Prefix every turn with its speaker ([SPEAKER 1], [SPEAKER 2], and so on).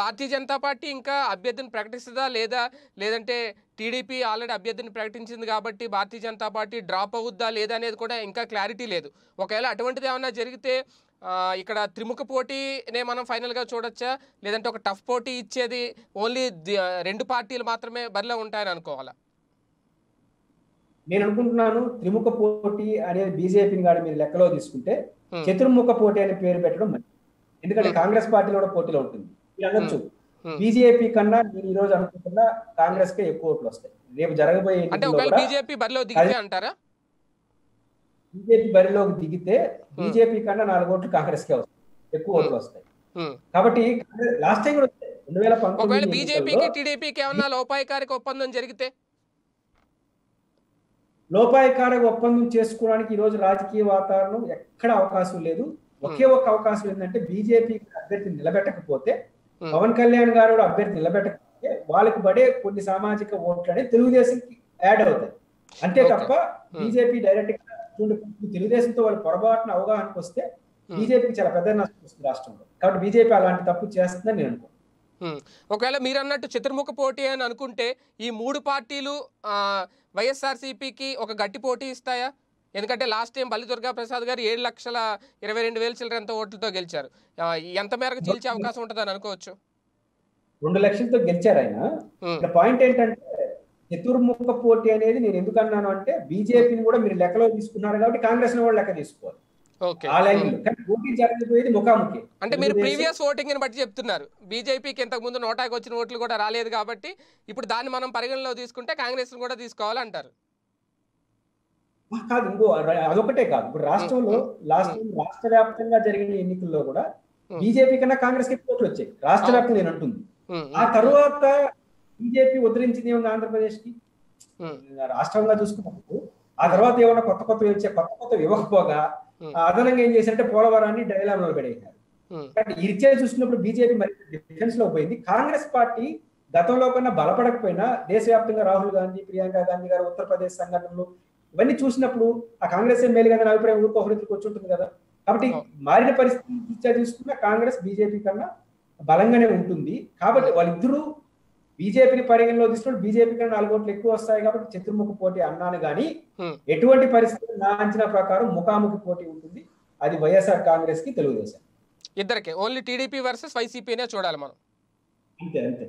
[SPEAKER 1] Bharatiya Janata party ఇంకా అభ్యర్థిని ప్రకటిస్తుందా లేదా? లేదంటే టీడీపీ ఆల్రెడీ అభ్యర్థిని ప్రకటించింది కాబట్టి భారతీయ జనతా పార్టీ డ్రాప్ అవుద్దా లేదా అనేది కూడా ఇంకా క్లారిటీ లేదు. ఒకవేళ అటువంటిది ఏమన్నా జరిగితే ఇక్కడ త్రిముఖ పోటీనే మనం ఫైనల్గా చూడొచ్చా? లేదంటే ఒక టఫ్ పోటీ ఇచ్చేది ఓన్లీ రెండు పార్టీలు మాత్రమే బరిలో ఉంటాయని అనుకోవాలా?
[SPEAKER 2] నేను అనుకుంటున్నాను త్రిముఖ పోటీ అనేది బీజేపీని గాడి మీరు లెక్కలో తీసుకుంటే. చతుర్ముఖ పోటీ అనే పేరు పెట్టడం మంచిది. ఎందుకంటే. కాంగ్రెస్ పార్టీలో కూడా పోటీలో ఉంటుంది. అనొచ్చు. బీజేపీ కన్నా నేను ఈ రోజు అనుకుంటున్నా కాంగ్రెస్ కే ఎక్కువ ఓట్లు వస్తాయి. రేపు జరగబోయే
[SPEAKER 1] బీజేపీ బరిలో దిగితే అంటారా?
[SPEAKER 2] బీజేపీ బరిలోకి దిగితే బీజేపీ కన్నా నాలుగు ఓట్లు కాంగ్రెస్ కే వస్తాయి. ఎక్కువ ఓట్లు వస్తాయి. కాబట్టి లాస్ట్ టైం కూడా రెండు వేల
[SPEAKER 1] ఒకవేళ బీజేపీకి టీడీపీకి ఏమన్నా లోపాయకారిక ఒప్పందం జరిగితే?
[SPEAKER 2] లోపాయకారక ఒప్పందం చేసుకోవడానికి ఈ రోజు రాజకీయ వాతావరణం ఎక్కడ అవకాశం లేదు. ఒకే ఒక్క అవకాశం ఏంటంటే బీజేపీ అభ్యర్థిని నిలబెట్టకపోతే. పవన్ కళ్యాణ్ గారు అభ్యర్థి నిలబెట్టకపోతే వాళ్ళకి పడే కొన్ని సామాజిక ఓట్లు అనేది తెలుగుదేశంకి యాడ్ అవుతాయి. అంతే. తప్ప బీజేపీ డైరెక్ట్గా తెలుగుదేశంతో వాళ్ళు పొరపాటున అవగాహనకు వస్తే బీజేపీకి చాలా పెద్ద నష్టం వస్తుంది రాష్ట్రంలో. కాబట్టి బీజేపీ అలాంటి తప్పు చేస్తుందని నేను అనుకుంటున్నాను.
[SPEAKER 1] ఒకవేళ మీరు అన్నట్టు చతుర్ముఖ పోటీ అని అనుకుంటే ఈ మూడు పార్టీలు ఆ, వైఎస్ఆర్సీపీకి ఒక గట్టి పోటీ ఇస్తాయా? ఎందుకంటే లాస్ట్ టైం బల్లి దుర్గా ప్రసాద్ గారు ఏడు లక్షల ఇరవై రెండు వేల చిల్లరంత ఓట్లతో గెలిచారు. ఎంత మేరకు చీల్చే అవకాశం ఉంటుందని అనుకోవచ్చు?
[SPEAKER 2] రెండు లక్షలతో గెలిచారు ఆయన. పాయింట్ ఏంటంటే చతుర్ముఖ పోటీ అనేది నేను ఎందుకు అన్నాను అంటే బీజేపీని కూడా మీరు లెక్కలో తీసుకున్నారు కాబట్టి కాంగ్రెస్ కూడా లెక్క తీసుకోవాలి.
[SPEAKER 1] ఓకే.
[SPEAKER 2] ఆ లైన్లో కానీ పోటీ జరగబోయేది ముఖాముఖి.
[SPEAKER 1] అంటే మీరు ప్రీవియస్ ఓటింగ్ని బట్టి చెప్తున్నారు. బీజేపీకి ఇంతకు ముందు నోటాకి వచ్చిన ఓట్లు కూడా రాలేదు కాబట్టి ఇప్పుడు దాన్ని మనం పరిగణలో తీసుకుంటే కాంగ్రెస్ కూడా తీసుకోవాలంటారు.
[SPEAKER 2] కాదు ఇంకో అదొకటే కాదు. ఇప్పుడు రాష్ట్రంలో లాస్ట్ రాష్ట్ర వ్యాప్తంగా జరిగిన ఎన్నికల్లో కూడా. బీజేపీ కన్నా కాంగ్రెస్కి ఓట్లు వచ్చాయి. రాష్ట్ర వ్యాప్తంగా నేను అంటుంది. ఆ తరువాత బీజేపీ ఉద్ధరించింది ఏమన్నా
[SPEAKER 1] ఆంధ్రప్రదేశ్కి.
[SPEAKER 2] రాష్ట్రంగా చూసుకున్నప్పుడు ఆ తర్వాత ఏమన్నా కొత్త కొత్త వచ్చే కొత్త కొత్త ఇవ్వకపోగా అదనంగా ఏం చేశారంటే పోలవరాన్ని డైలాంలో పడేశారు.
[SPEAKER 1] హ్మ్.
[SPEAKER 2] కానీ ఈ రీత్యా చూసినప్పుడు బీజేపీ మరి డిఫెన్స్లో పోయింది. కాంగ్రెస్ పార్టీ గతంలో కన్నా బలపడకపోయినా దేశవ్యాప్తంగా రాహుల్ గాంధీ ప్రియాంక గాంధీ గారు ఉత్తరప్రదేశ్ సంఘటనలు ఇవన్నీ చూసినప్పుడు ఆ కాంగ్రెస్ మేలు కదా అభిప్రాయం ఊరికి ఒకరికి వచ్చి ఉంటుంది కదా. కాబట్టి మారిన పరిస్థితి రీత్యా చూసుకున్న కాంగ్రెస్ బీజేపీ కన్నా బలంగానే ఉంటుంది. కాబట్టి వాళ్ళిద్దరూ బీజేపీని పరిగణలో తీసుకుని బీజేపీ కన్నా నాలుగు ఓట్లు ఎక్కువ వస్తాయి కాబట్టి చతుర్ముఖ పోటీ అన్నాను కానీ. ఎటువంటి పరిస్థితి నా అంచనా ప్రకారం ముఖాముఖి పోటీ ఉంటుంది. అది వైఎస్ఆర్ కాంగ్రెస్కి తెలుగుదేశం.
[SPEAKER 1] ఇద్దరికే. ఓన్లీ టీడీపీ వర్సెస్ వైసీపీనే చూడాలి మనం.
[SPEAKER 2] అంతే అంతే.